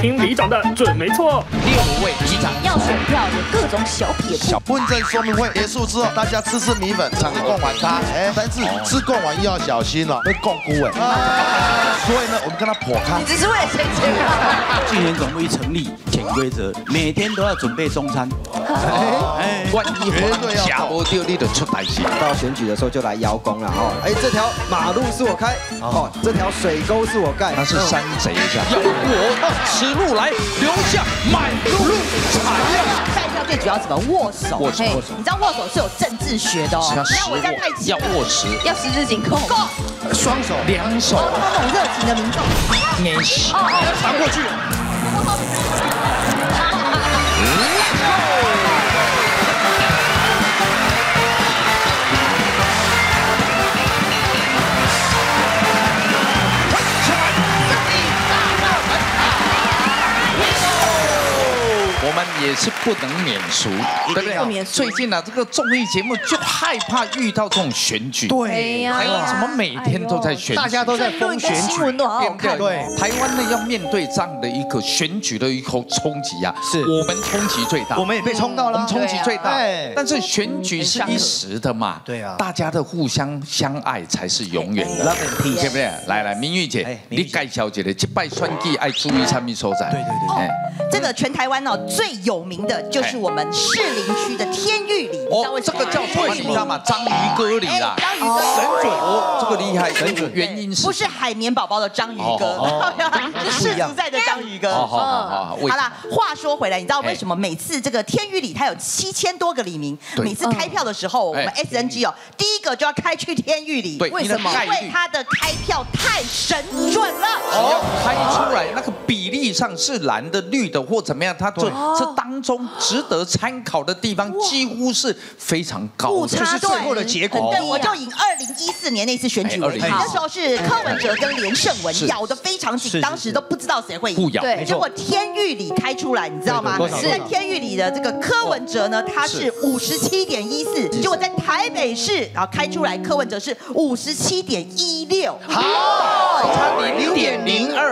听里长的准没错。六位里长要选票有各种小撇步。小问政说明会结束之后，大家吃吃米粉，尝贡丸汤。哎，但是吃贡丸又要小心了，会贡菇哎。所以呢，我们跟他破开。你只是为了钱钱啊？纪念总部一成立，潜规则，每天都要准备中餐。哎，万一假不掉你的出大事。到选举的时候就来邀功了哦。哎，这条马路是我开，哦，这条水沟是我盖。那是山贼下，要我此路来，留下满路彩呀。拜票最主要怎么握手？握手，握手。你知道握手是有政治学的哦。要十握，要握持，要十指紧扣。够。双手，两手。那种热情的民众。没事。要传过去。也是不能免俗，对不对？最近呢，这个综艺节目就害怕遇到这种选举，对呀，还有什么每天都在选，大家都在封选举，新闻都好好看。对，台湾呢要面对这样的一个选举的一口冲击啊，是。我们冲击最大，我们也被冲到了，我们冲击最大。但是选举是一时的嘛，对啊，大家的互相相爱才是永远的，对不对？来来，明玉姐，你盖小姐的击败选举爱注意产品所在，对对对，这个全台湾哦最有名的就是。我们士林区的天玉里，哦，这个叫什么？你知道吗？章鱼哥里啦，章鱼哥神准哦，这个厉害，神准。原因是不是海绵宝宝的章鱼哥？是世足赛的章鱼哥。好好好，好了，话说回来，你知道为什么每次这个天玉里它有七千多个里名？每次开票的时候，我们 SNG 哦，第一个就要开去天玉里。为什么？因为它的开票太神准了。哦，开出来那个比例上是蓝的、绿的或怎么样，它就这当中。值得参考的地方几乎是非常高，这是最后的结果。对我就以二零一四年那次选举为例，那时候是柯文哲跟连胜文咬得非常紧，当时都不知道谁会赢。对，结果天域里开出来，你知道吗？在天域里的这个柯文哲呢，他是五十七点一四，结果在台北市然后开出来，柯文哲是五十七点一六，好，差零点零二？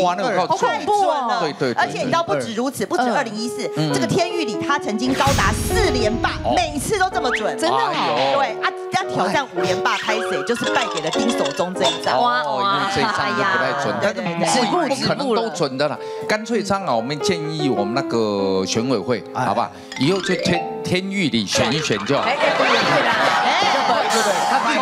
哇，那个好恐怖哦！对对，而且你知道不止如此，不止二零一。一四，这个天域里他曾经高达四连霸，每次都这么准，真的哦。对啊，要挑战五连霸，开始就是败给了丁守中这一招。哇哇，这一招就不太准，对对对，不可能都准的了。干脆这样啊，我们建议我们那个选委会，好吧，以后就天天域里选一选就好。哎对对，他卖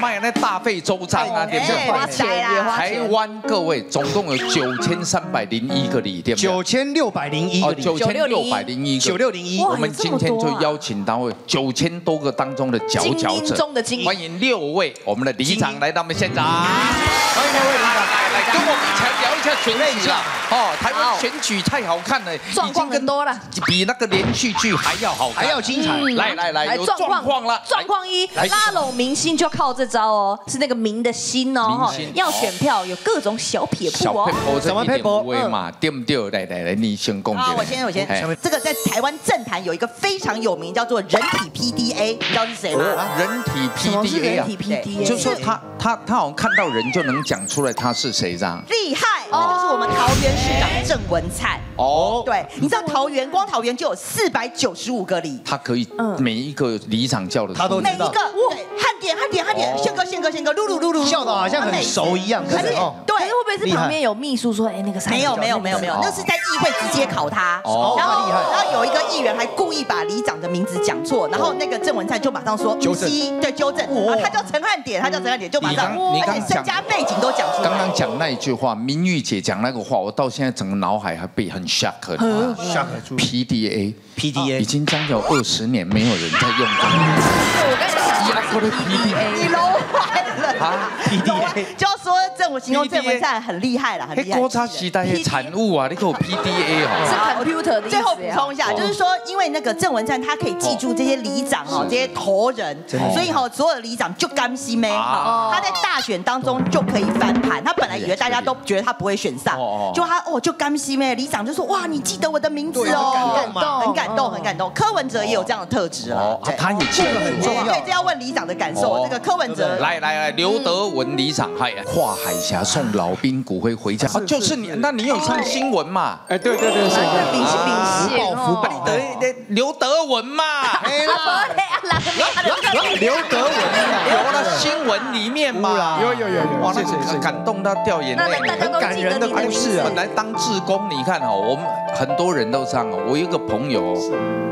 卖那大费周章啊，点这花钱台湾各位总共有九千三百零一个里，店九千六百零一个九千六百零一个，九六零一。我们今天就邀请到位九千多个当中的佼佼者，欢迎六位我们的里长来到我们现场，欢迎各位里长。来来跟我们一起下选举啊！哦，台湾选举太好看了，状况更多了，比那个连续剧还要好，还要精彩。来来来，有状况了，状况一。拉拢明星就靠这招哦，是那个明的心哦，要选票有各种小撇步哦。什么撇步嘛？对不对？来来来，你先讲。啊，我先我先。这个在台湾政坛有一个非常有名，叫做人体 PDA，你知道是谁吗？人体 PDA 人体 PDA，就是说他他他好像看到人就能讲出来他是谁这样。厉害，那就是我们桃园市长郑文灿。哦，对，你知道桃园光桃园就有四百九十五个里，他可以每一个里长叫的，他都每一个。对，汉典汉典汉典，宪哥宪哥宪哥，噜噜噜噜，笑的好像很熟一样，可是对，会不会是旁边有秘书说，哎，那个没有没有没有没有，那是在议会直接考他，然后然后有一个议员还故意把里长的名字讲错，然后那个郑文灿就马上说纠正，对纠正，他叫陈汉典，他叫陈汉典，就马上，而且身家背景都讲出来。刚刚讲那一句话，明玉姐讲那个话，我到现在整个脑海还被很 shock。shock PDA PDA 已经将有二十年没有人在用 了。我跟你说，PDA 你啊！PDA 就要说政府形容郑文灿很厉害了，很厉害。国差时代的产物啊，你给我 PDA 哦。是 computer 的。最后补充一下，就是说，因为那个郑文灿他可以记住这些里长哦，这些头人，所以哈，所有的里长就甘心咩哈。他在大选当中就可以翻盘，他本来以为大家都觉得他不会选上，就他哦就甘心咩，里长就说哇，你记得我的名字哦，很感动，很感动，很感动。柯文哲也有这样的特质啊，他也记得很重要。对，这要问里长的感受。这个柯文哲，来。来来，刘德文里长，嗨，跨海峡送老兵骨灰回家，就是你，那你有上新闻嘛？哎，对对对，是明星明星，福报，对刘德文嘛，刘德文有了新闻里面嘛，有有有有，谢谢谢，感动到掉眼泪，很感人的故事啊。本来当志工，你看哦，我们很多人都这样哦，我有一个朋友，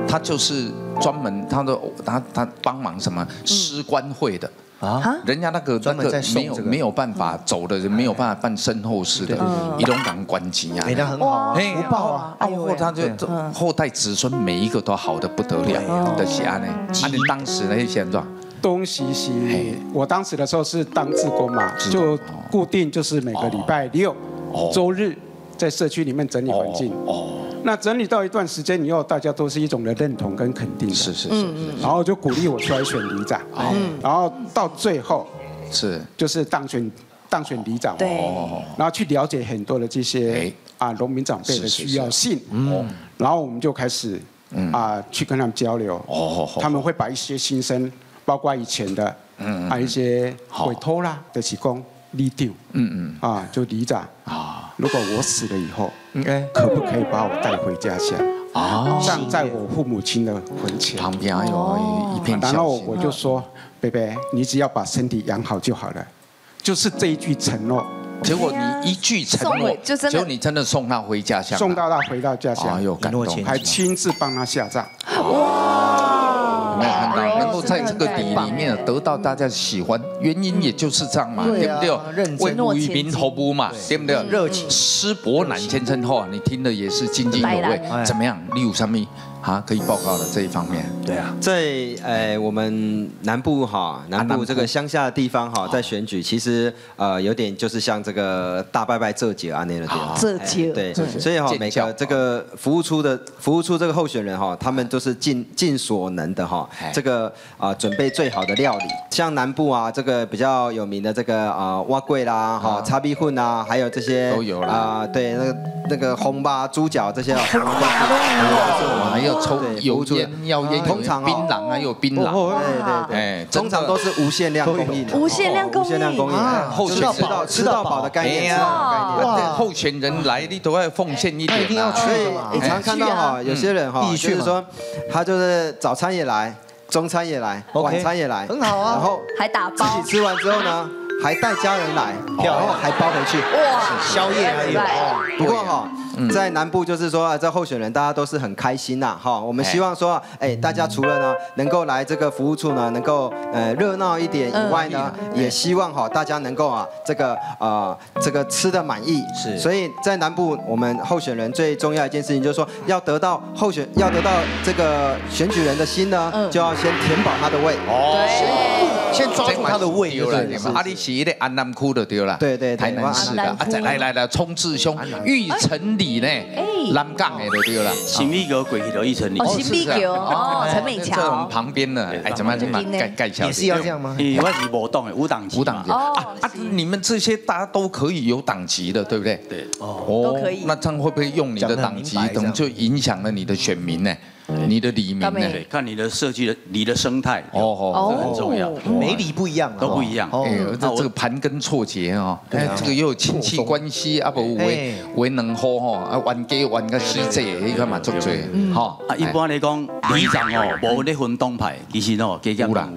他就是专门，他的他他帮忙什么施官会的。啊，人家那个那个没有没有办法走的人，没有办法办身后事的，一龙岗关机啊，给的很好，福报啊，啊，他就后代子孙每一个都好的不得了的喜安呢。啊，你当时那些现状？东西西，我当时的时候是当志工嘛，就固定就是每个礼拜六、周日在社区里面整理环境。哦那整理到一段时间以后，大家都是一种的认同跟肯定，是是是，然后就鼓励我出来选里长，然后到最后是。就是当选当选里长，对，然后去了解很多的这些啊农民长辈的需要性，嗯，然后我们就开始啊去跟他们交流，哦，他们会把一些新生，包括以前的，嗯，啊一些委托啦的提供。立丢，嗯嗯，啊，就里长啊，如果我死了以后，应该可不可以把我带回家乡？啊，像在我父母亲的坟前。旁边还有一片然后我就说，贝贝，你只要把身体养好就好了，就是这一句承诺。结果你一句承诺，结果你真的送他回家乡，送到他回到家乡，有感动，还亲自帮他下葬。没有看到，能够在这个底里面得到大家喜欢，原因也就是这样嘛，对不对？为渔民服务嘛，对不对？热情，施伯南先生话，你听的也是津津有味。怎么样？你有什么？啊，可以报告的这一方面，对啊，在呃我们南部哈，南部。这个乡下的地方哈，在选举，其实呃有点就是像这个大拜拜这节啊那个地方，这节。对，所以哈每个这个服务处的服务处这个候选人哈，他们都是尽尽所能的哈，这个啊准备最好的料理，像南部啊这个比较有名的这个啊蛙桂啦哈，叉逼混啊，还有这些都有了啊，对那个那个红巴猪脚这些，还有。抽油烟、要烟、通常槟榔啊，有槟榔，对对对，通常都是无限量供应，无限量供应，候选人。吃到吃到饱的概念，哇，候选人来你都要奉献一点，一定要去。你常常看到哈，有些人哈，就是说他就是早餐也来，中餐也来，晚餐也来，很好啊，然后还打包，自己吃完之后呢，还带家人来，然后还包回去，哇，宵夜还有，不过哈。在南部就是说啊，这候选人大家都是很开心呐，哈，我们希望说，哎，大家除了呢能够来这个服务处呢，能够呃热闹一点以外呢，也希望哈大家能够啊这个呃这个吃的满意。是。所以在南部，我们候选人最重要一件事情就是说，要得到候选要得到这个选举人的心呢，就要先填饱他的胃。哦。先抓住他的胃，对了。阿里西的安南区的对了。对对。台南市的啊，再来来来，冲志兄，玉成。里呢？南港的都对了，新米桥过去就一层里。哦，新米桥哦，陈美桥。在我们旁边呢，哎，怎么怎么盖盖桥？也是要这样吗？因为是无党的，无党籍。无党籍啊啊！你们这些大家都可以有党籍的，对不对？对哦，都可以。那这样会不会用你的党籍，等就影响了你的选民呢？你的里面呢？看你的设计的你的生态哦哦，这很重要。每里不一样，都不一样。哎，这这个盘根错节哦，哎，这个又有亲戚关系啊，不为为能好哈啊，冤家冤个死者，你看嘛足多哈。啊，一般来讲，里长哦，无咧分党派，其实哦，加减有啦，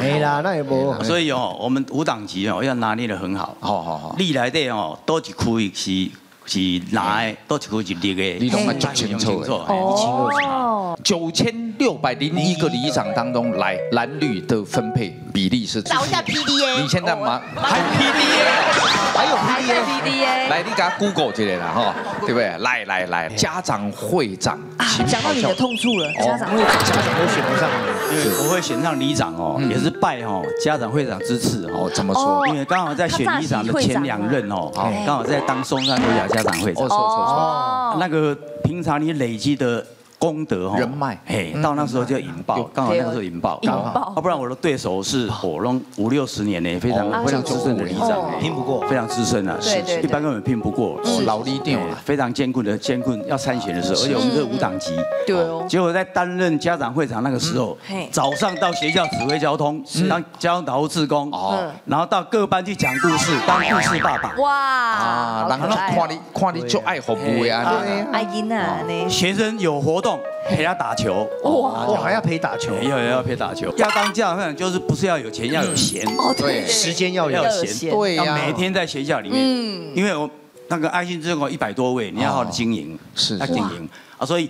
系啦，那也无。所以哦，我们五党籍哦，要拿捏的很好。好好好。历来的哦，多一区是。是哪的？都是个是立的，你拢蛮清楚。嘅。哦，九千六百零一个里长当中，来蓝绿的分配比例是？找一下 PDA。你现在忙还 PDA？还有 PDA？来，你给他 Google 起来了哈，对不对？来来来，家长会长。讲到你的痛处了，家长会长，家长都选不上，因为我会选上里长哦，也是拜哦家长会长支持哦。怎么说？因为刚好在选里长的前两任哦，刚好在当松山国小家长会长。哦，错错错。那个平常你累积的。功德哈，人脉，嘿，到那时候就引爆，刚好那个时候引爆，引爆，要不然我的对手是火龙五六十年呢，非常非常资深的里长，拼不过，非常资深啊，对对，一般根本拼不过，老力定了，非常艰苦的艰困，要参选的时候，而且我们是五党籍，对哦，结果在担任家长会长那个时候，早上到学校指挥交通，当交通导护志工，哦，然后到各班去讲故事，当故事爸爸，哇，啊，然后看你看你就爱服务呀，爱囡啊，学生有活动。陪他打球。哇，我还要陪打球，要要陪打球。要当家长就是不是要有钱，要有闲。哦，对，时间要有闲，对呀，每天在学校里面，嗯，因为我那个爱心之国一百多位，你要好好经营，是要经营。啊，所以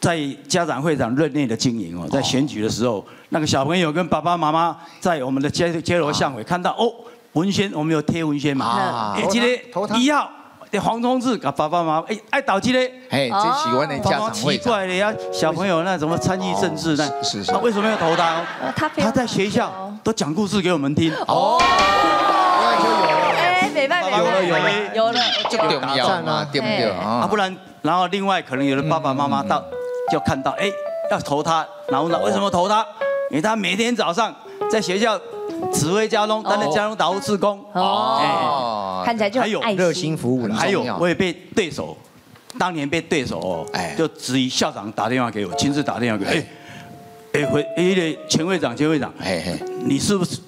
在家长会长任内的经营哦，在选举的时候，那个小朋友跟爸爸妈妈在我们的街街楼巷尾看到哦，文宣我们有贴文宣嘛，哎，今天一号。黄忠志跟爸爸妈妈哎爱倒机嘞，哎最喜欢的家长会，奇怪的呀，小朋友那怎么参与政治呢？是是，他为什么要投他？他他在学校都讲故事给我们听。哦，就有了，哎，没办法，有了有了有了，就重要嘛，对不对啊？不然，然后另外可能有的爸爸妈妈到就看到，哎，要投他，然后呢，为什么投他？因为他每天早上在学校。指挥交通，担任交通导护志工哦，看起来就还有热心服务，还有我也被对手，当年被对手哦，哎，就质疑校长打电话给我，亲自打电话给，哎，哎会哎前会长前会长，嘿嘿，你是不是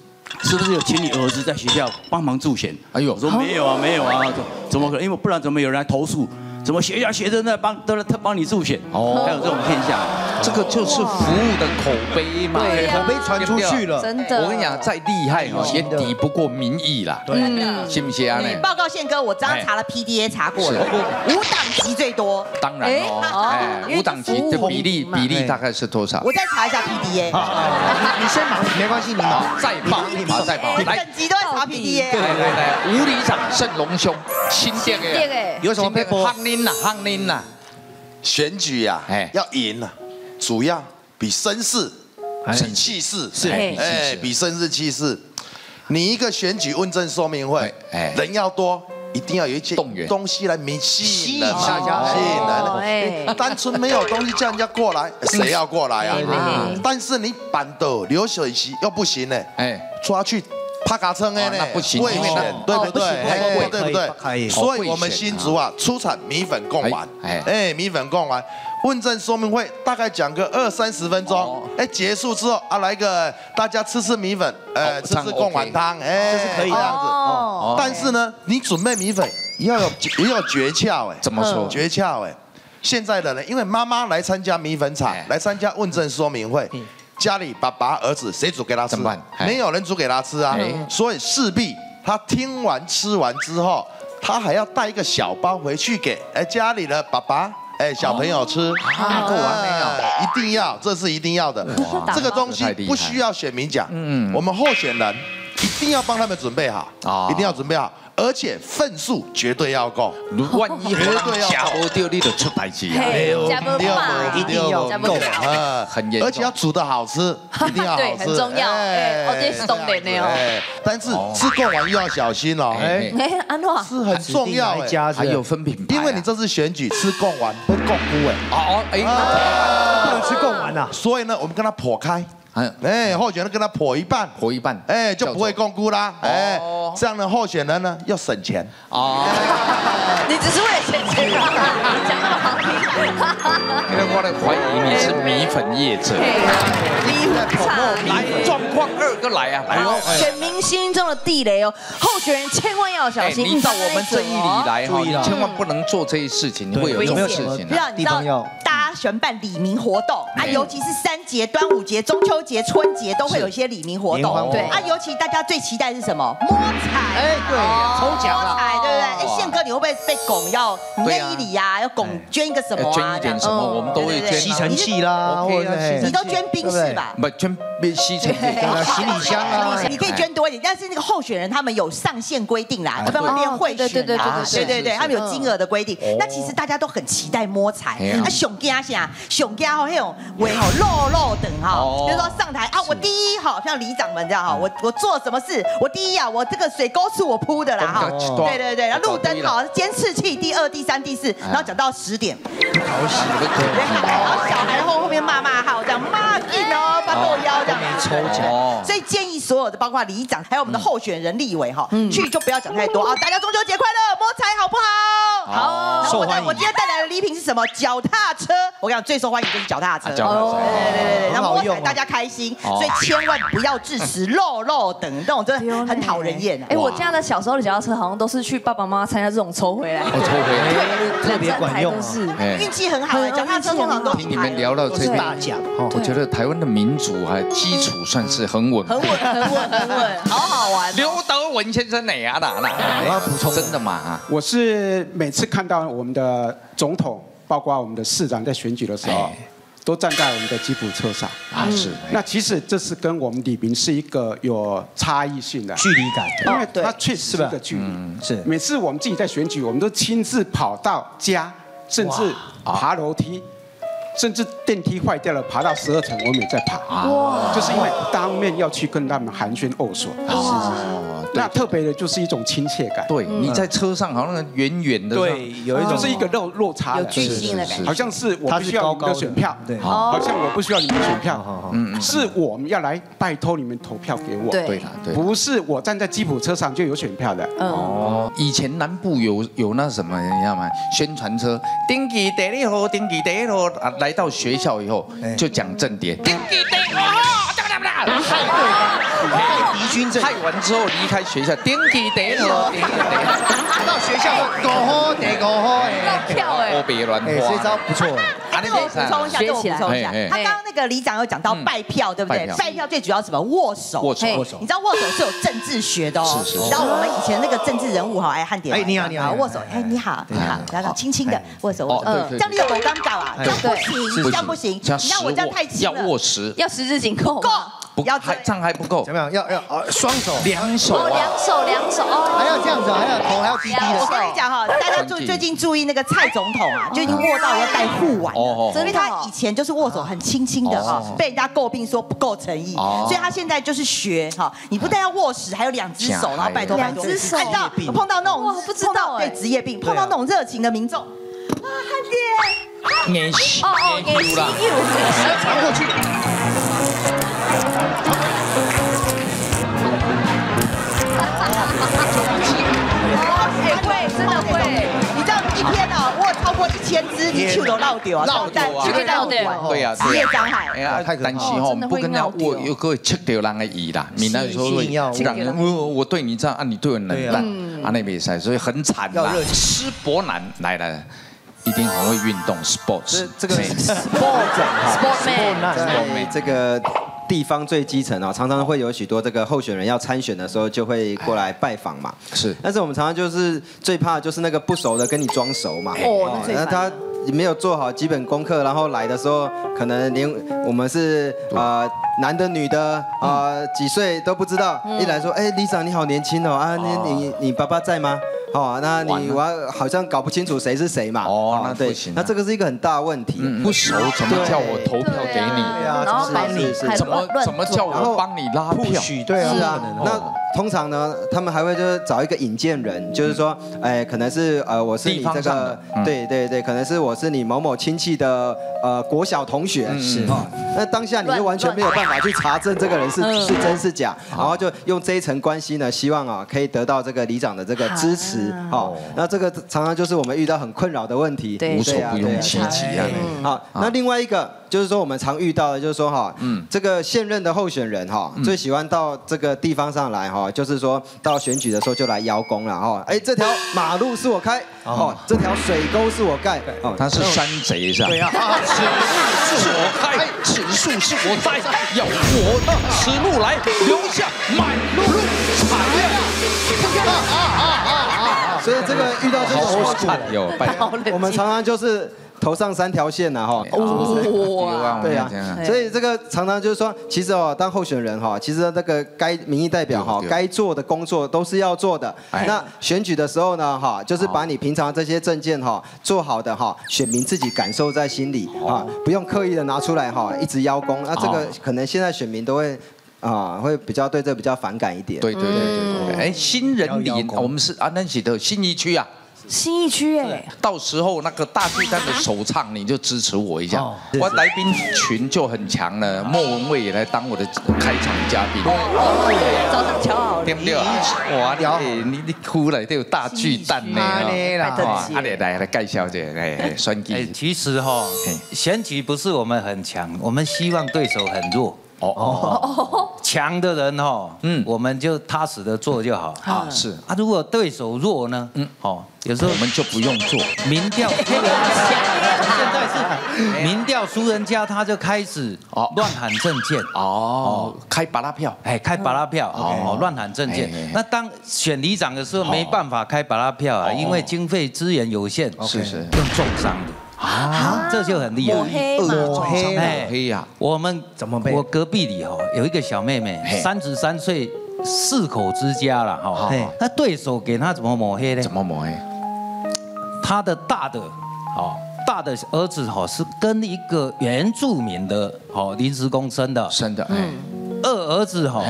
是不是有请你儿子在学校帮忙助选？哎呦，我说没有啊没有啊，怎么可能？因为不然怎么有人来投诉？怎么学校学生在帮都在他帮你助选？哦，还有这种现象，这个就是服务的口碑嘛，对，口碑传出去了，真的。我跟你讲，再厉害哦，也抵不过民意啦，对，信不信啊？报告宪哥，我刚刚查了 PDA 查过了，五党籍最多，当然哦，哎，五党籍的比例比例大概是多少？我再查一下 PDA，你先忙，没关系，你忙，再报，好，再报，来，整集都在查 PDA，对对对，吴里长胜龙兄，新店哎，有什么配播？呐，夯拎呐，选举呀，哎，要赢呐，主要比声势、比气势是，哎，比声势气势。你一个选举问政说明会，哎，人要多，一定要有一些东西来迷吸引人，吸引人。单纯没有东西叫人家过来，谁要过来啊？但是你板的流水席又不行呢，哎，抓去。帕卡称哎，那不行，贵选对不对？对不对？所以我们新竹啊，出产米粉贡丸，哎，米粉贡丸，问政说明会大概讲个二三十分钟，哎，结束之后啊，来个大家吃吃米粉，呃，吃吃贡丸汤，哎，是可以这样子。哦。但是呢，你准备米粉要有也有诀窍哎，怎么说？诀窍哎，现在的人因为妈妈来参加米粉厂，来参加问政说明会。家里爸爸儿子谁煮给他吃？没有人煮给他吃啊，所以势必他听完吃完之后，他还要带一个小包回去给哎家里的爸爸哎小朋友吃。够完没有？一定要，这是一定要的。这个东西不需要选民讲，我们候选人一定要帮他们准备好，一定要准备好。而且份数绝对要够，万一绝对要假不掉，你就出代志啊！假不嘛，一定要够啊，很严，而且要煮的好吃，一定要好吃，很重要。哎，哦，这是重点的哦。但是吃够完又要小心哦。哎，安诺是很重要哎，还有分品牌因为你这次选举吃够完会够枯哎。哦，哎，不能吃够完呐。所以呢，我们跟他破开。哎，候选人跟他破一半，破一半，哎，就不会共估啦。哎，这样的候选人呢，要省钱。哦，你只是为了省钱啊？讲那么好听。因为我来怀疑你是米粉业者。米粉厂来，状况二哥来啊！来哦，选民心中的地雷哦，候选人千万要小心。你到我们这一里来哈，你千万不能做这些事情，你会有什么事情？不要你知道，大家喜欢办礼民活动啊，尤其是三节、端午节、中秋。节春节都会有一些礼民活动，对啊，尤其大家最期待是什么？摸彩，哎，对，抽奖摸彩，对不对？哎，宪哥，你会不会被拱要内衣礼呀？要拱捐一个什么啊？捐一点什么，我们都会捐吸尘器啦，或者你都捐冰室吧？不捐吸尘器，行李箱啊，你可以捐多一点。但是那个候选人他们有上限规定啦，不然变会选对对对对对对，他们有金额的规定。那其实大家都很期待摸彩，啊，熊家啥？熊家吼那种为吼肉肉等哈，比如说。上台啊！我第一哈，像里长们这样哈，我我做什么事？我第一啊，我这个水沟是我铺的啦哈。对对对，然后路灯好，监视器第二、第三、第四，然后讲到十点。好喜，然后小孩后后面骂骂号这样骂劲哦，把豆腰这样。没抽奖。所以建议所有的，包括里长，还有我们的候选人、立委哈，去就不要讲太多啊。大家中秋节快乐，摸彩好不好？好。受欢迎。我今天带来的礼品是什么？脚踏车。我跟你讲，最受欢迎就是脚踏车。脚踏车。对对对对，然后摸彩大家开心，所以千万不要致死肉肉等那种，真的很讨人厌。哎，我家的小时候的脚踏车好像都是去爸爸妈妈参加这种抽回来。抽回来，特别管用。是，运气很好。脚踏车通常都听你们聊到这大奖，我觉得台湾的民主还基础算是很稳，很稳，很稳，很稳，好好玩。刘德文先生哪呀？哪哪？我要补充，真的吗？我是每次看到我们的总统，包括我们的市长在选举的时候。都站在我们的吉普车上啊，是。那其实这是跟我们李明是一个有差异性的距离感，因为它确实是个距离。是。每次我们自己在选举，我们都亲自跑到家，甚至爬楼梯。甚至电梯坏掉了，爬到十二层，我们也在爬。哇！就是因为当面要去跟他们寒暄握手。哦，那特别的就是一种亲切感。对，你在车上好像远远的。对，有一种是一个落落差的。有巨星的感觉。好像是我不需要你们的选票。对。好像我不需要你们的选票。嗯嗯。是我们要来拜托你们投票给我。对对。不是我站在吉普车上就有选票的。哦。以前南部有有那什么，你知道吗？宣传车，丁记第一号，登记第一号啊。来到学校以后，就讲正点。害对了，害敌军阵，害完之后离开学校，顶起顶了，到学校五号，第五号，哎，跳哎，别乱花。这招不错。我补充一下，我补充一下。他刚刚那个里长有讲到拜票，对不对？拜票最主要什么？握手。握手。握手。你知道握手是有政治学的哦。是是。你知道我们以前那个政治人物哈，哎，汉典。哎，你好，你好，握手。哎，你好，你好，然后轻轻的握手，握手。这样你有多尴尬啊？这样不行，这样不行。你让我这样太轻了。要握实。要十指紧扣。够。不要还这样还不够，怎么样？要要啊，双手、两手，哦，两手两手哦，还要这样子，还要头还要低低的。我跟你讲哈，大家注最近注意那个蔡总统啊，就已经握到要戴护腕了，因为他以前就是握手很轻轻的哈，被人家诟病说不够诚意，所以他现在就是学哈，你不但要握实，还有两只手，然后拜托拜托，按照碰到那种哇不知道对职业病，碰到那种热情的民众，啊汉典，年轻哦哦年轻又传过去。会，真的会。一千只，你手都落掉啊，落掉啊，绝对落掉。对啊，职业伤害。哎呀，太担心哦，不跟人家握，又可以切掉人的意啦。闽南说会让人我我对你这样啊，你对我冷淡啊，那比赛所以很惨啦。吃伯南来了。一定很会运动，sports。这个 sports，sportsman，在这个 地方最基层啊，常常会有许多这个候选人要参选的时候，就会过来拜访嘛。是。但是我们常常就是最怕就是那个不熟的跟你装熟嘛。哦，那他没有做好基本功课，然后来的时候可能连我们是啊男的女的啊几岁都不知道，一来说哎李长你好年轻哦啊你你你爸爸在吗？哦，那你我好像搞不清楚谁是谁嘛。哦，那对。那这个是一个很大问题。不熟怎么叫我投票给你？对啊，然后你怎么怎么叫我帮你拉票？对啊，那通常呢，他们还会就是找一个引荐人，就是说，哎，可能是呃，我是你这个，对对对，可能是我是你某某亲戚的呃国小同学。是。那当下你就完全没有办法去查证这个人是是真是假，然后就用这一层关系呢，希望啊可以得到这个里长的这个支持。好，那这个常常就是我们遇到很困扰的问题，无所不用其极啊。好，那另外一个就是说我们常遇到的，就是说哈，嗯，这个现任的候选人哈，最喜欢到这个地方上来哈，就是说到选举的时候就来邀功了哈。哎，这条马路是我开，哦，这条水沟是我盖，哦，他是山贼是吧？对啊，此树是我开，此树是我栽，要我此路来，留下满路残呀。所以这个遇到这种，我们常常就是头上三条线呐，哈，哇，对啊，所以这个常常就是说，其实哦，当候选人哈，其实那个该民意代表哈，该做的工作都是要做的。那选举的时候呢，哈，就是把你平常这些证件哈做好的哈，选民自己感受在心里啊，不用刻意的拿出来哈，一直邀功。那这个可能现在选民都会。啊，会比较对这比较反感一点。对对对对对。哎，新人里，我们是啊，那写的新一区啊，新一区哎，到时候那个大巨蛋的首唱你就支持我一下，我来宾群就很强了，莫文蔚也来当我的开场嘉宾。早上瞧好了，对不对？哇，你你你哭了，都有大巨蛋呢，哇，阿来来来介绍一下，哎，选举。其实哈，选举不是我们很强，我们希望对手很弱。哦哦，强的人哈，嗯，我们就踏实的做就好。啊，是。啊，如果对手弱呢，嗯，哦，有时候我们就不用做。民调输人家，现在是民调输人家，他就开始哦。乱喊政见，哦，开巴拉票，哎，开巴拉票，哦，乱喊政见。那当选里长的时候，没办法开巴拉票啊，因为经费资源有限，是是，更重伤的。啊，这就很厉害，抹黑嘛，抹黑呀。我们怎么？我隔壁里哦有一个小妹妹，三十三岁，四口之家了哈。那对手给她怎么抹黑呢？怎么抹黑？她的大的，哦，大的儿子哈是跟一个原住民的哦临时工生的，生的。嗯。二儿子哈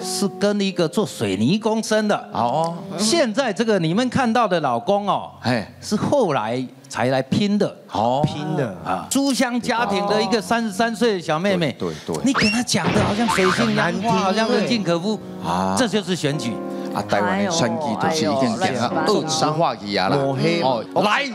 是跟一个做水泥工生的。哦。现在这个你们看到的老公哦，哎，是后来。才来拼的，哦拼的啊！书香家庭的一个三十三岁的小妹妹，对对，你给她讲的好像水性杨花，好像人尽可夫啊！这就是选举啊！台湾的选举都是一件这样恶质化去啊啦！哦，来，是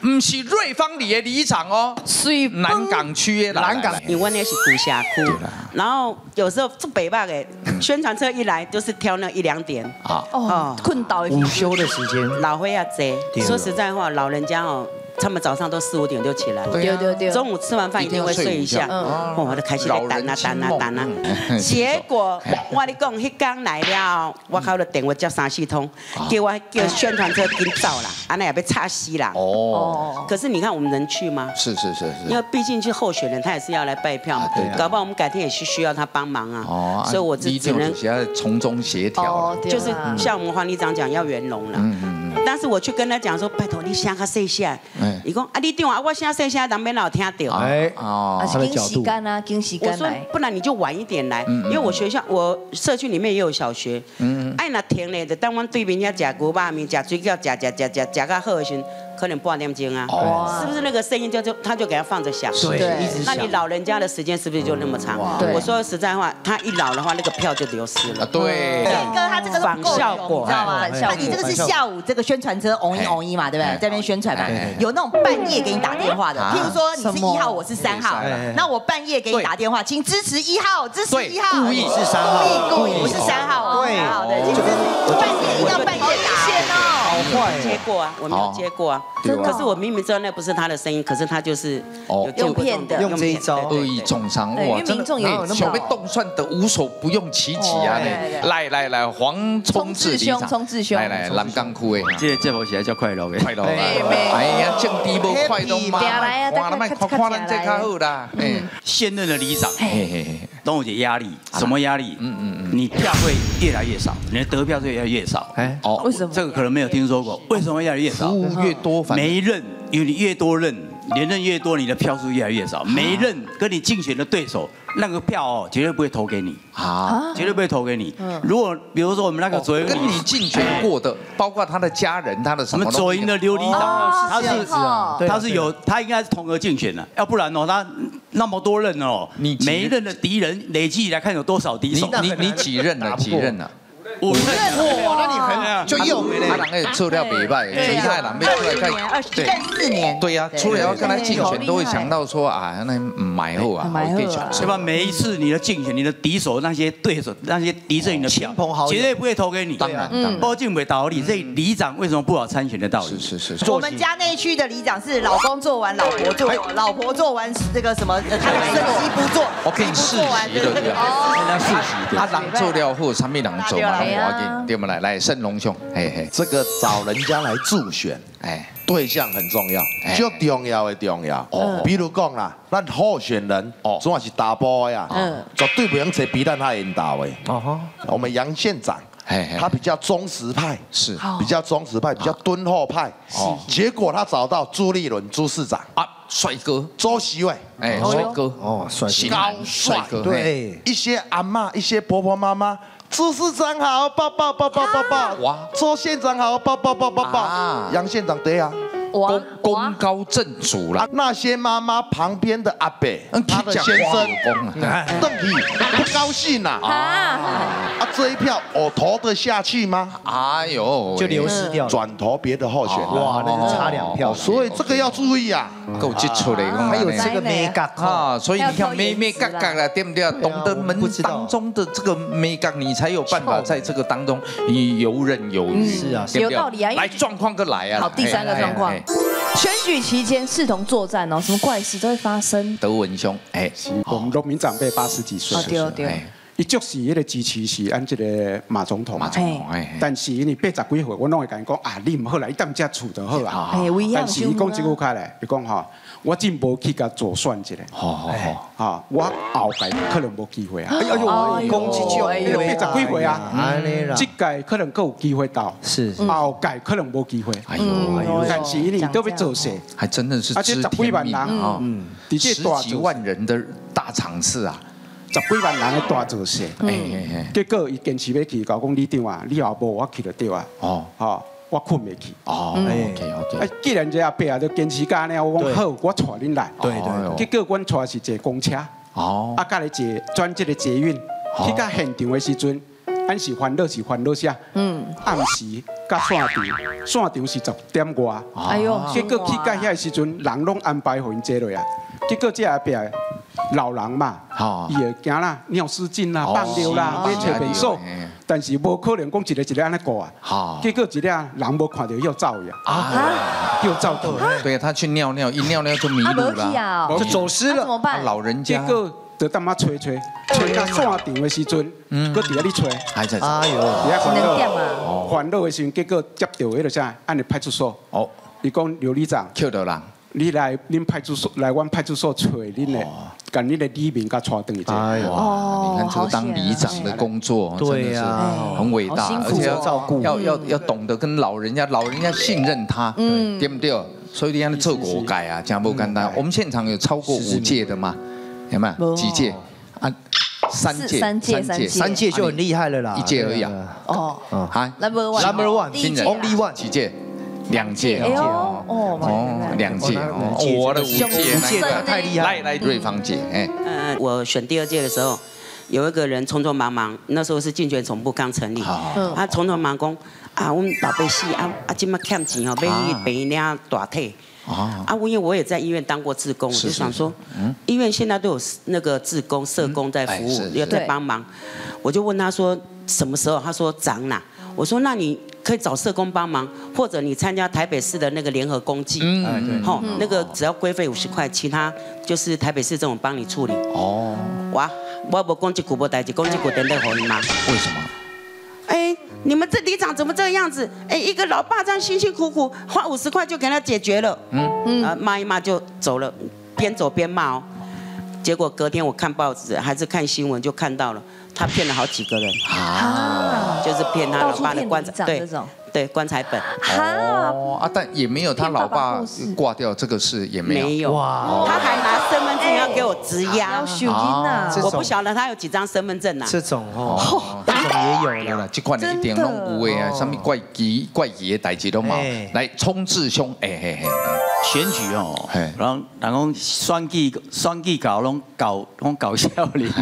不是瑞芳里的里长哦？是南港区的南港，你问那是古峡区，然后有时候做北霸的宣传车一来，就是挑那一两点。啊。哦，困倒午休的时间，老会要贼。说实在话，老人家哦。他们早上都四五点就起来，对对对。中午吃完饭一定会睡一下，我都开始在等啊等啊等啊。结果我你讲，迄刚来了，我靠了电话叫三系通，叫我叫宣传车紧走啦，安那也被插死啦。哦。可是你看我们能去吗？是是是是。因为毕竟是候选人，他也是要来拜票嘛。对。搞不好我们改天也是需要他帮忙啊。哦。所以我只只能从中协调。就是像我们黄里长讲要圆融了。嗯嗯。但是我去跟他讲说，拜托你先下细下。伊讲啊，你电话我先细下，人免老听到。哎哦，他的时间啊，跟时间来。不然你就晚一点来，因为我学校我社区里面也有小学。嗯。哎，那停咧，就当我对面遐食牛肉面、食水饺、食食食食食到好的时。可能半点钟啊，是不是那个声音就就他就给他放着响？对，那你老人家的时间是不是就那么长？我说实在话，他一老的话，那个票就流失了。对，哥他这个反效果，你知道吗？那你这个是下午这个宣传车嗡一嗡一嘛，对不对？在那边宣传嘛，有那种半夜给你打电话的，譬如说你是一号，我是三号，那我半夜给你打电话，请支持一号，支持一号，故意是三号，故意故意不是三号，对，对，就是半夜一定要半夜打。好坏，接过啊，我没有接过啊。可是我明明知道那不是他的声音，可是他就是用骗的，用这一招。恶意重伤，哇，真的，小被动算的无所不用其极啊！来来来，黄冲志兄，冲志兄，来来蓝钢裤诶，这这波起来叫快乐诶，快乐啊！哎呀，降低波快乐嘛，哇，那么夸夸咱这较好啦。嗯，现任的里长，都有点压力，什么压力？嗯嗯嗯，你票会越来越少，你的得票会越来越少。哎，哦，为什么？这个可能没有听说过，为什么越来越少？服务越多，每一任，因为你越多任，连任越多，你的票数越来越少。每一任跟你竞选的对手，那个票哦，绝对不会投给你啊，绝对不会投给你。如果比如说我们那个左营，跟你竞选过的，包括他的家人，他的什么？左营的琉璃长，他是他是有，他应该是同额竞选的，要不然哦，他那么多任哦，你每一任的敌人累计来看有多少敌手？你你几任啊？几任了？五任哇，那你很就又没他那个做料比拜，厉害了，没出来看，对，四年，对呀，出来要跟他竞选，都会想到说啊，那买后啊，买后啊，是吧？每一次你的竞选，你的敌手那些对手，那些敌着你的票，绝对不会投给你。当然，包进伟道理，这里长为什么不好参选的道理？是是是。我们家那一区的里长是老公做完，老婆做，老婆做完这个什么，他的孙媳妇做，我可以世袭的，人家世袭，他人做了后，产品人做嘛，我给，对不？来来，盛龙兄，嘿嘿，这个找人家来助选，哎，对象很重要，最重要的重要。哦，比如讲啦，咱候选人哦，总要是大波呀，嗯，绝对不用找比咱他引导的。哦哈，我们杨县长，他比较忠实派，是，比较忠实派，比较敦厚派。哦，结果他找到朱立伦朱市长。啊，帅哥，周习伟，哎，帅哥，哦，帅高帅。哥，对，一些阿妈，一些婆婆妈妈。朱市长好，抱抱抱抱抱抱。哇，周县长好，抱抱抱抱抱。杨县长对啊。功功高震主了，那些妈妈旁边的阿伯，他的先生邓体不高兴呐啊啊！这一票我投得下去吗？哎呦，就流失掉，转投别的候选人。哇，那差两票，所以这个要注意啊，够基础的。还有这个美感啊，所以你看美美嘎嘎的，对不对？懂得门当中的这个美感，你才有办法在这个当中你游刃有余。是啊，有道理啊。来，状况个来啊。好，第三个状况。选举期间视同作战哦，什么怪事都会发生。德文兄，哎，我们农民长辈八十几岁，对对，伊就是迄个支持是按这个马总统，马总统，哎，但是因为八十几岁，我拢会甲伊讲啊，你唔好来，伊当家厝就好啊。哎，但是伊讲一句开来，伊讲哈。我真无去甲左算一下，好好好，哈，我后届可能无机会啊。哎呦，讲这句，哎呦，八十几岁啊，这届可能够有机会到，是后届可能无机会。哎呦，但是你都要做些，还真的是而且十几万人。啊，十几万人的大场次啊，十几万人的大做些，哎哎哎，结果伊坚持要去，搞讲你长啊，你也无我去就对啊，哦，好。我困未去。哦，OK OK。哎，既然这阿伯啊都坚持干呢，我讲好，我带恁来。对对。结果阮带是坐公车。哦。啊，甲你坐专接的捷运，去到现场的时阵，俺是欢乐是欢乐下。嗯。暗时甲线场，线场是十点外。哎呦。结果去到遐个时阵，人拢安排互因坐落啊。结果这阿伯老人嘛，伊会惊啦，尿失禁啦，放尿啦，要找便所。但是无可能讲一个一个安尼过啊，结果一个人无看到又走呀，啊，又走到，对他去尿尿，一尿尿就迷路了，就走失了，怎么办？老人家，结果就他妈吹吹，吹到线场的时阵，嗯，搁伫遐咧吹，还在，哎呦，伫遐烦恼，烦恼的时阵，结果接到迄个啥，按你派出所，哦，伊讲刘里长。捡到人。你来恁派出所来阮派出所找恁的，跟恁的里面甲带等一下。哎哇，你看这个当里长的工作，真的是很伟大，而且要照顾，要要要懂得跟老人家，老人家信任他，对不对？所以你看做国改啊，讲不简单。我们现场有超过五届的吗？有没有？几届？啊，三届，三届，三届，三届就很厉害了啦。一届而已啊。哦，好，Number One，Number One，Only One，几届？两届。哦。哦，两届。哦，我的五届，太厉害！来来，瑞芳姐，哎，嗯，我选第二届的时候，有一个人匆匆忙忙，那时候是竞选总部刚成立，他匆匆忙工啊，我们老百姓啊啊，今麦欠钱哦，被被人家大退啊，啊，因为我也在医院当过志工，我就想说，医院现在都有那个志工、社工在服务，要在帮忙，我就问他说什么时候，他说涨哪？我说那你。可以找社工帮忙，或者你参加台北市的那个联合公祭，嗯，好，那个只要规费五十块，其他就是台北市政府帮你处理。哦，哇，我不公祭古不代祭，公祭古等待好你吗？为什么？哎，你们这里长怎么这个样子？哎，一个老爸这样辛辛苦苦花五十块就给他解决了，嗯嗯，啊骂一骂就走了，边走边骂哦。结果隔天我看报纸还是看新闻就看到了。他骗了好几个人，啊，就是骗他老爸的棺材，对，对，棺材本，哦，啊，但也没有他老爸挂掉这个事也没有，没有，哇，他还拿身份证要给我质押，我不晓得他有几张身份证呐，这种哦，这种也有了，这款的一点拢有诶啊，上面怪奇怪异的代志都冇，来冲智兄，哎嘿嘿。选举哦，然后然后选举选举搞拢搞拢搞笑哩，搞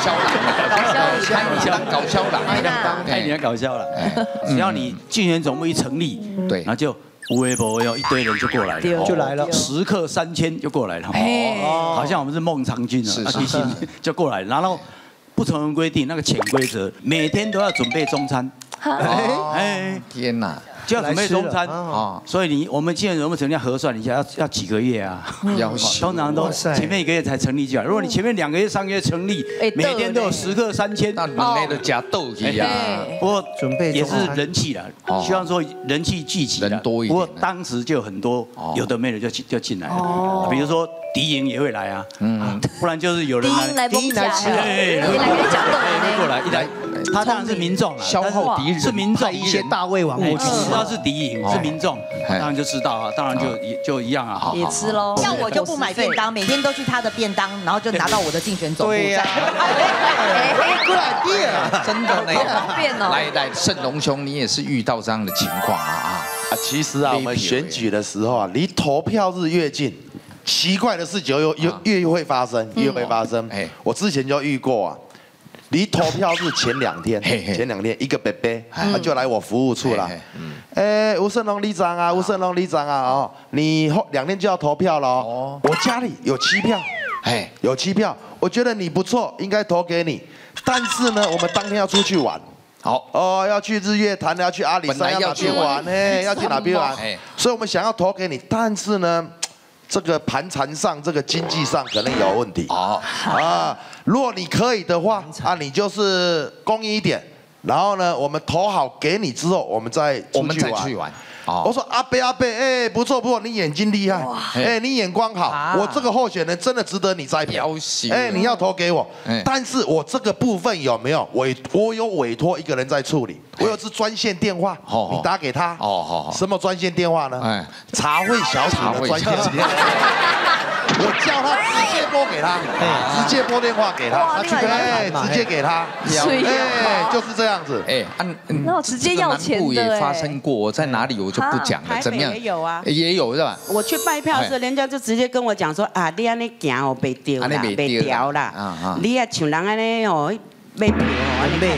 笑啦，搞笑，太你当搞笑啦，太你搞笑了。只要你竞选总部一成立，对，然后就无微博有一堆人就过来了，就来了，时刻三千就过来了，哦，好像我们是孟尝君啊，提醒就过来，然后不成文规定那个潜规则，每天都要准备中餐，哎，天哪！就要准备中餐。啊，所以你我们现在人们成立要核算一下，要要几个月啊？要通常都前面一个月才成立起来。如果你前面两个月、三个月成立，每天都有十个三千，那门内的加豆皮呀。不过准备也是人气的，希望说人气聚集人多一点。不过当时就很多有的没的就就进来了，比如说敌营也会来啊，嗯，不然就是有人来，敌营来吃，对，来会过来一来。他当然是民众了，消耗敌人是民众一些大胃王我去，知道是敌营是民众，当然就知道啊，当然就就一样啊，也吃喽。像我就不买便当，每天都去他的便当，然后就拿到我的竞选总部。对呀，真的呢，来来，盛龙兄，你也是遇到这样的情况啊啊啊！其实啊，我们选举的时候啊，离投票日越近，奇怪的事就又又越会发生，越会发生。哎，我之前就遇过啊。离投票日前两天，前两天一个伯伯，他就来我服务处了。哎，吴胜龙里长啊，吴胜龙里长啊，哦，你后两天就要投票了哦。我家里有七票，哎，有七票，我觉得你不错，应该投给你。但是呢，我们当天要出去玩，好。哦，要去日月潭，要去阿里山，要去玩，哎，要去哪边玩？所以我们想要投给你，但是呢。这个盘缠上，这个经济上可能有问题。哦啊，如果你可以的话，啊，你就是公益一点，然后呢，我们投好给你之后，我们再我们再去玩。我说阿贝阿贝，哎，不错不错，你眼睛厉害，哎，你眼光好，我这个候选人真的值得你栽培。哎，你要投给我，但是我这个部分有没有委？我有委托一个人在处理，我有支专线电话，你打给他。哦好。什么专线电话呢？哎。茶会小组的专线。电话。我叫他直接拨给他，直接拨电话给他，哎，直接给他，哎，就是这样子，哎，那我直接要钱的，也发生过，在哪里我就不讲了，怎么样？也有啊，也有是吧？我去拜票时，人家就直接跟我讲说啊，你安尼行哦，被丢啦，被掉啦，你也像人安尼哦，被丢，被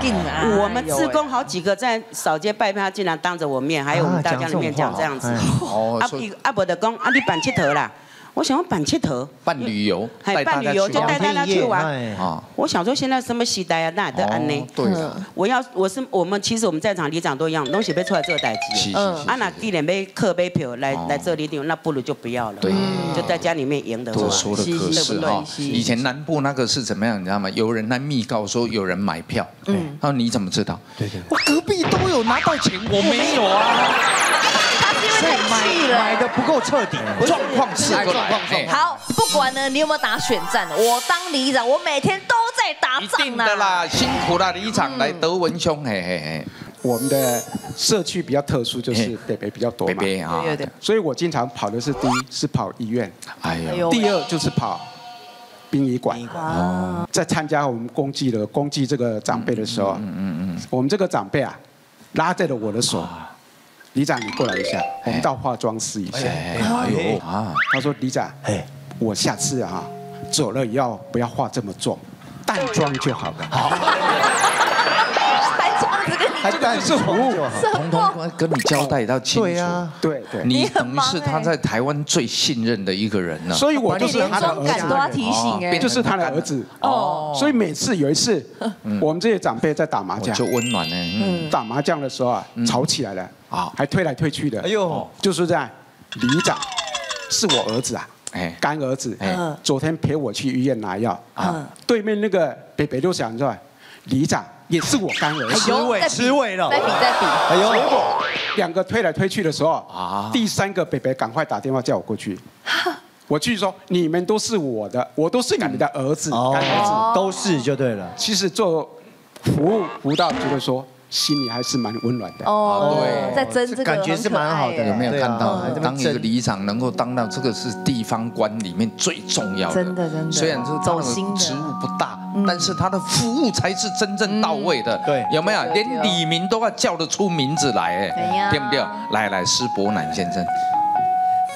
丢，我们自工好几个在扫街拜票，竟然当着我面，还有我们大家的面讲这样子，阿阿伯的公，阿你办七头啦。我想要办铁头，办旅游，还办旅游就带大家去玩。啊，我想说现在什么时代啊，哪得安呢？对我要我是我们其实我们在场里长都一样，东西被出来这个代志。嗯，啊那地点被客被票来来这里那不如就不要了。对，就在家里面赢的。都说的可是哈，以前南部那个是怎么样，你知道吗？有人来密告说有人买票，嗯，那你怎么知道？对对，我隔壁都有拿到钱，我没有啊。买买的不够彻底，状况是状况好，不管呢，你有没有打选战，我当里长，我每天都在打仗的啦，辛苦了里长来德文兄，嘿嘿嘿。我们的社区比较特殊，就是北北比较多嘛，北啊。所以我经常跑的是第一是跑医院，哎呦，第二就是跑殡仪馆。在参加我们公祭的公祭这个长辈的时候，嗯嗯嗯，我们这个长辈啊，拉着了我的手。李长，你过来一下，我们到化妆室一下。哎呦啊！他说：“李长，哎，我下次啊走了要不要化这么重，淡妆就好了。”好。还但是服务，通通跟你交代到清楚。对呀，对对。你等于是他在台湾最信任的一个人呢。所以我就是他的儿子。都要提醒哎，就是他的儿子。哦。所以每次有一次，我们这些长辈在打麻将，就温暖呢。嗯。打麻将的时候啊，吵起来了。啊，还推来推去的，哎呦，就是这样。里长是我儿子啊，哎，干儿子，哎，昨天陪我去医院拿药，啊，对面那个北北就想着，里长也是。我干儿子，吃尾吃尾了，再比再比，哎呦，两个推来推去的时候，啊，第三个北北赶快打电话叫我过去，我去说你们都是我的，我都是你们的儿子，干儿子。都是就对了。其实做服务辅导觉得说。心里还是蛮温暖的哦，对，在争这个感觉是蛮好的。有没有看到？当一个里长能够当到这个是地方官里面最重要的，真的真的。虽然这个职务不大，但是他的服务才是真正到位的。对，有没有？连李明都要叫得出名字来，哎，对不对？来来，施伯南先生，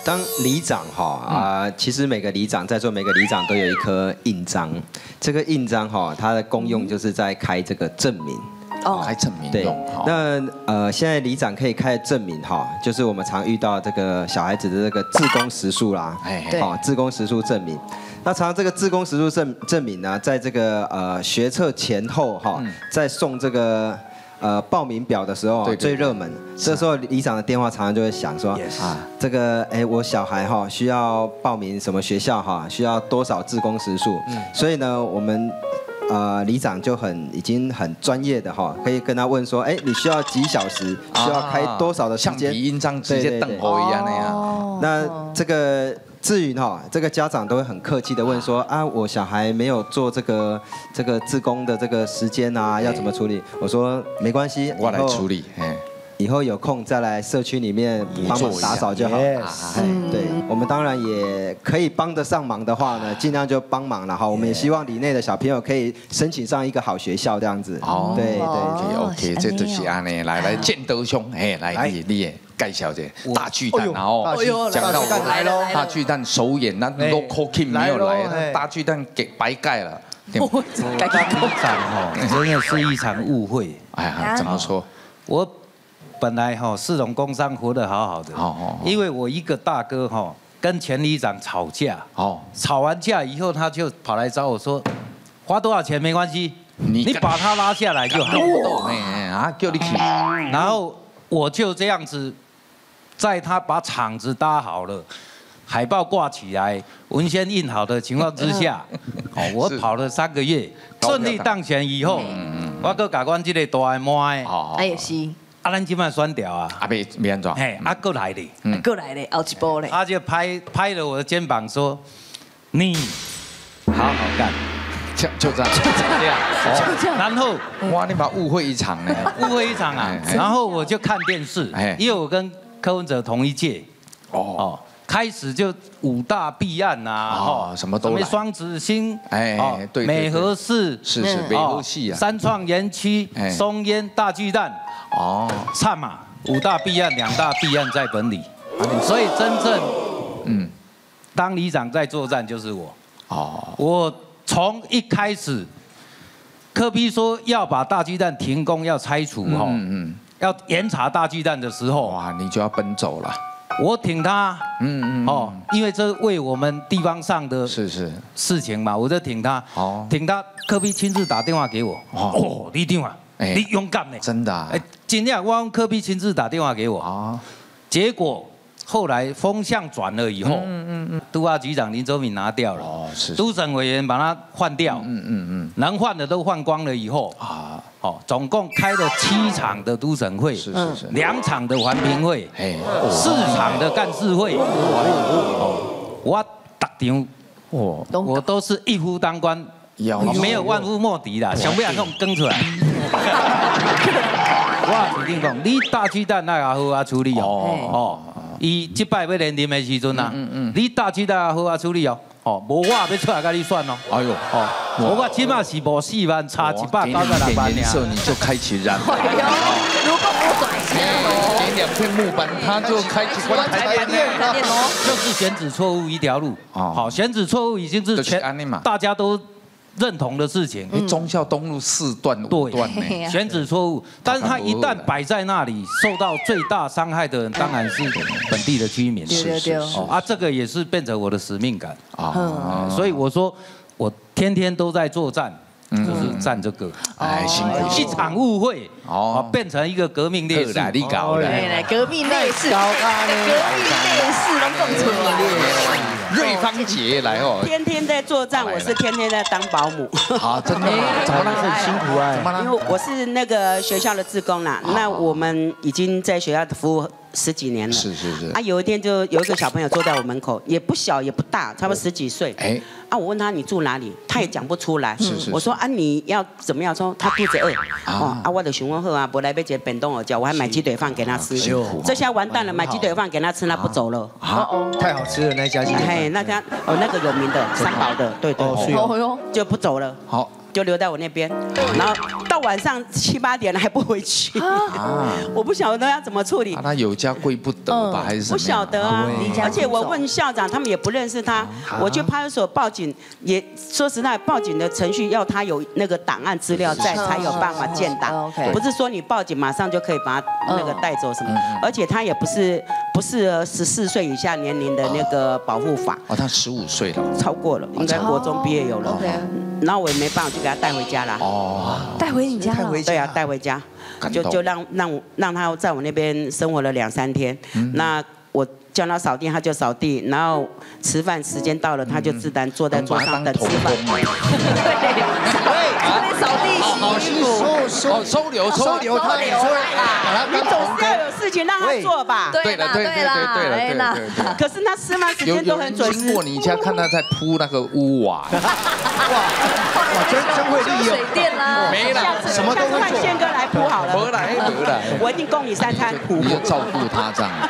当里长哈啊，其实每个里长在座每个里长都有一颗印章，这个印章哈，它的功用就是在开这个证明。开证明对，那呃，现在里长可以开证明哈，就是我们常遇到这个小孩子的这个自工时数啦，好，自工时数证明。那常常这个自工时数证证明呢，在这个呃学测前后哈，在送这个呃报名表的时候最热门。这时候里长的电话常常就会想说啊，这个哎我小孩哈需要报名什么学校哈，需要多少自工时数，所以呢我们。呃，里长就很已经很专业的哈，可以跟他问说，哎，你需要几小时？需要开多少的时间？橡皮印章直接等候一样那样。那这个至于哈，这个家长都会很客气的问说啊，我小孩没有做这个这个自工的这个时间啊，要怎么处理？我说没关系，我来处理。以后有空再来社区里面帮忙打扫就好。对，我们当然也可以帮得上忙的话呢，尽量就帮忙了哈。我们也希望里内的小朋友可以申请上一个好学校这样子。哦，对对，OK，这就是安尼。来来，建德兄，哎，来你你盖小姐，大巨蛋，然后讲到来喽，大巨蛋首演，那 local king 没有来，大巨蛋给白盖了。大巨蛋哈，真的是一场误会。哎呀，怎么说？我。本来哈市容工商活得好好的，因为我一个大哥哈跟前里长吵架，哦，吵完架以后他就跑来找我说，花多少钱没关系，你把他拉下来就好。啊，叫你去。然后我就这样子，在他把场子搭好了，海报挂起来，文宣印好的情况之下，哦，我跑了三个月，顺利当选以后，我搁改关这个大麦，哎也是。啊，咱今晚酸掉啊！啊，没没安装。嘿，啊，过来的，过来的，后一波咧。他就拍拍了我的肩膀说：“你好好干。”就就这样，就这样，就这样。然后，哇，你把误会一场呢？误会一场啊！然后我就看电视，因为我跟柯文哲同一届。哦。开始就五大弊案呐，哦，什么都来。双子星，哎，对，美和市是是美和系啊，三创园区，松烟大巨蛋，哦，差嘛，五大弊案，两大弊案在本里，所以真正，嗯，当里长在作战就是我，哦，我从一开始，柯比说要把大巨蛋停工，要拆除，哈，嗯嗯，要严查大巨蛋的时候，哇，你就要奔走了。我挺他，嗯嗯，哦，因为这为我们地方上的是是。事情嘛，我就挺他，哦，挺他，科比亲自打电话给我，哦，你定啊，你勇敢呢，真的，哎，今天汪科比亲自打电话给我，啊，结果后来风向转了以后，嗯嗯嗯，都阿局长林周敏拿掉了，哦是，都省委员把他换掉，嗯嗯嗯，能换的都换光了以后，啊。哦，总共开了七场的都省会，是是是，两场的环评会，哎，四场的干事会，哦，我打场，哦，我都是一夫当关，没有万夫莫敌的，想不想跟我们跟出来？我一定讲，你大鸡蛋那也好啊处理哦，哦，伊即摆要连任的时阵啊，嗯嗯，你大鸡蛋也好啊处理哦。哦，无我要出来跟你算哦。哎呦，哦，我起码是无四万，差一百八十六万年。色你就开启燃。哎呦，如果不转型，点两片木板，他就开启关台电哦。就是选址错误一条路。哦，好，选址错误已经是全大家都。认同的事情，忠孝东路四段五段呢，选址错误，但是他一旦摆在那里，受到最大伤害的人当然是本地的居民，是是是。啊，这个也是变成我的使命感。啊，所以我说我天天都在作战。就是战这个，哎，辛苦。一场误会，哦，变成一个革命烈士，你搞的，革命烈士，革命烈士，能共存瑞芳姐来哦，天天在作战，我是天天在当保姆。好，真的，怎么了？很辛苦啊，因为我是那个学校的职工啦，那我们已经在学校的服务。十几年了，是是是。啊，有一天就有一个小朋友坐在我门口，也不小也不大，差不多十几岁。哎，啊，我问他你住哪里，他也讲不出来。是是。我说啊，你要怎么样？说他肚子饿。啊。啊，我的询问后啊，不来被杰本东耳叫，我还买鸡腿饭给他吃。这下完蛋了，买鸡腿饭给他吃，他不走了。啊哦。太好吃了那家鸡腿嘿，那家哦，那个有名的三宝的，对对。哦哟。就不走了。好。就留在我那边，然后到晚上七八点了还不回去，我不晓得要怎么处理。他有家归不得吧，还是不晓得啊？而且我问校长，他们也不认识他。我去派出所报警，也说实在，报警的程序要他有那个档案资料在，才有办法建档。不是说你报警马上就可以把他那个带走什么。而且他也不是不适合十四岁以下年龄的那个保护法。哦，他十五岁了，超过了，应该国中毕业有了。然后我也没办法，就给他带回家了。哦，带回你家了？对啊，带回家，就就让让让他在我那边生活了两三天。那我叫他扫地，他就扫地。然后吃饭时间到了，他就自然坐在桌上等吃饭。对，扫地、洗衣服、收收收留、收留他。你总是要有。事情让他做吧。对了，对对对对了，对了。可是他吃饭时间都很准时。经过你家，看他在铺那个屋瓦。哇哇，真真会利用。水电啦，没了，什么都会做。宪哥来铺好了。回来，回来。我一定供你三餐。你要照顾他这样。啊，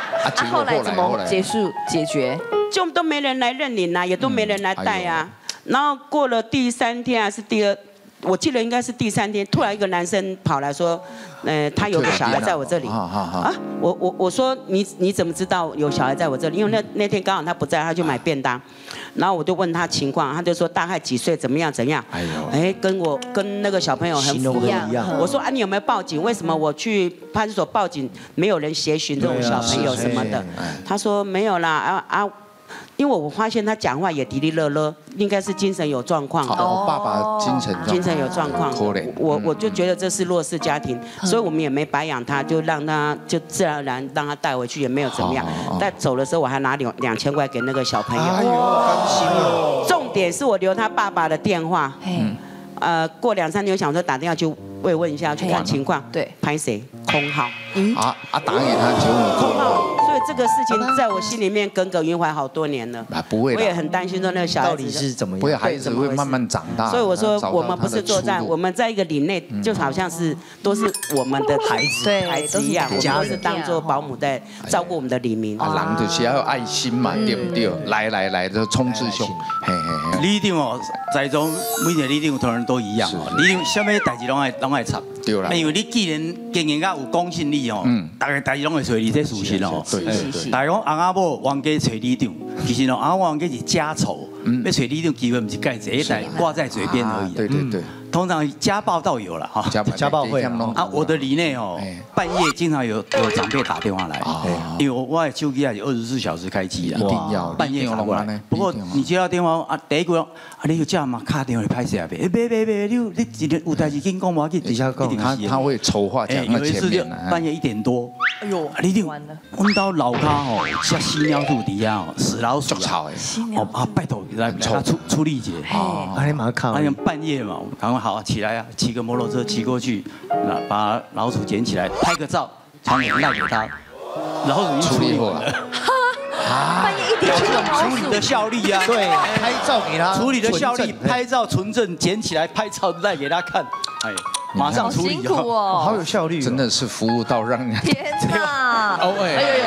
后来怎么结束解决？就都没人来认领啊，也都没人来带啊。然后过了第三天还是第二，我记得应该是第三天，突然一个男生跑来说，呃，他有个小孩在我这里。啊，我我我说你你怎么知道有小孩在我这里？因为那那天刚好他不在，他就买便当。然后我就问他情况，他就说大概几岁，怎么样怎样。哎呦，哎，跟我跟那个小朋友很一样。我说啊，你有没有报警？为什么我去派出所报警，没有人协寻这种小朋友什么的？他说没有啦，啊啊。因为我发现他讲话也滴滴乐乐，应该是精神有状况。哦，爸爸精神精神有状况。我我就觉得这是弱势家庭，所以我们也没白养他，就让他就自然而然让他带回去，也没有怎么样。但走的时候我还拿两两千块给那个小朋友。哎呦，甘心哦。重点是我留他爸爸的电话。嗯。呃，过两三天我想说打电话去慰问一下，去看情况。对。拍谁？空号。啊啊！打给他九五。空号。这个事情在我心里面耿耿于怀好多年了。啊，不会。我也很担心说那个小孩到底是怎么样？不会，孩子会慢慢长大。所以我说我们不是作战，我们在一个领内就好像是都是我们的孩子，孩子一样，我们是当做保姆在照顾我们的李明。啊，人就是要有爱心嘛，对不对？来来来，这冲志兄，嘿嘿嘿。李长哦，在中每个李长同仁都一样哦，李长什么代志拢爱拢爱插。对啦。因为你既然经营到有公信力哦，嗯，大家大家拢会找你这事实哦。对对对。大家讲阿阿婆冤家找你长，其实哦，阿阿冤家是家丑，要找李长机会不是盖这一代挂在嘴边而已。对对对。通常家暴倒有了哈，家暴会啊，我的里内哦，半夜经常有有长辈打电话来，因为我我手机啊有二十四小时开机啊，一定要半夜打过来。不过你接到电话啊，第一个啊，你有叫嘛？卡电话拍谁啊？别别别别，你你今天有代志跟讲嘛？去底下讲，他他会筹划讲有一次就半夜一点多，哎呦，你定我们到老家哦，下犀鸟鼠底下哦，死老鼠啊，哦啊，拜托来来出出力姐，哦，哎马上看，哎半夜嘛，赶快。好起来啊！骑个摩托车骑过去，那把老鼠捡起来，拍个照，传给赖给他，老鼠已经处理过了。半夜一点处理的效率啊！对，拍照给他，处理的效率，拍照存证，捡起来拍照再给他看，哎。马上处理哦，好有效率，真的是服务到让人天哪！哦哎，哎呦，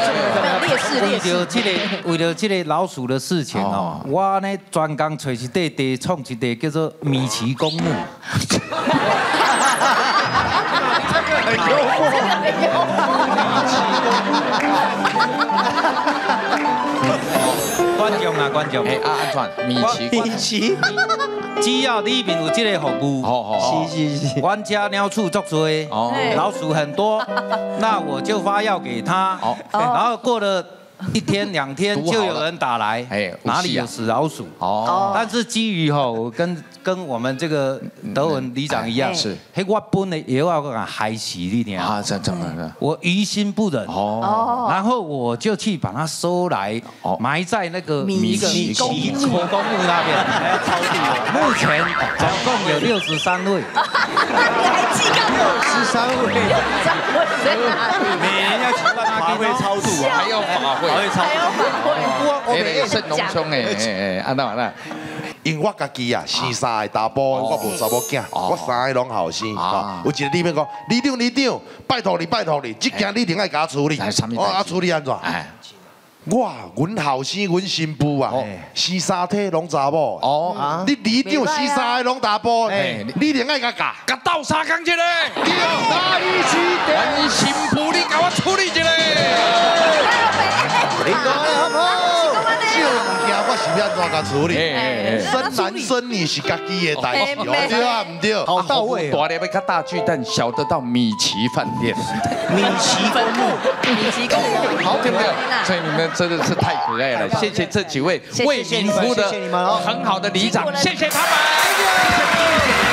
烈士烈士，为了这个为了这个老鼠的事情哦，我呢专工找一块地，创一块叫做米奇公墓。很幽默，很幽默。观众啊，观众，哎，阿安川，米奇，米奇。只要里面有这个服务，是是是，玩家鸟鼠作多，老鼠很多，那我就发药给他，然后过了。一天两天就有人打来，哎，哪里有死老鼠？哦，但是基于哈，我跟跟我们这个德文里长一样，是，嘿，我本来也要讲害死你听啊，这怎么了？我于心不忍，哦，然后我就去把它收来，埋在那个米奇公墓那边，还要超度。目前总共有六十三位，还记得六十三位，每年要举办他会超度啊，还要法会。还有法会，我我每次农村诶哎哎，安那安那，因我家己啊，生三个大波，我无查某囝，我三个拢后生。有一个里面讲，李长李长，拜托你拜托你，这件你一定要甲处理。我啊处理安怎？我，阮后生，阮新妇啊，生三体拢查某。哦，你李长生三个拢查甫，你一定爱甲教，甲斗三工一个。哪一起？阮新妇，你甲我处理一个。你讲好不好？是要怎甲处理？生男生女是家己的代志，对啊，唔对？好到位。大的要看大巨蛋，小的到米奇饭店。米奇公墓，米奇公墓，好可爱。所以你们真的是太可爱了，谢谢这几位为民服务的很好的里长，谢谢他们。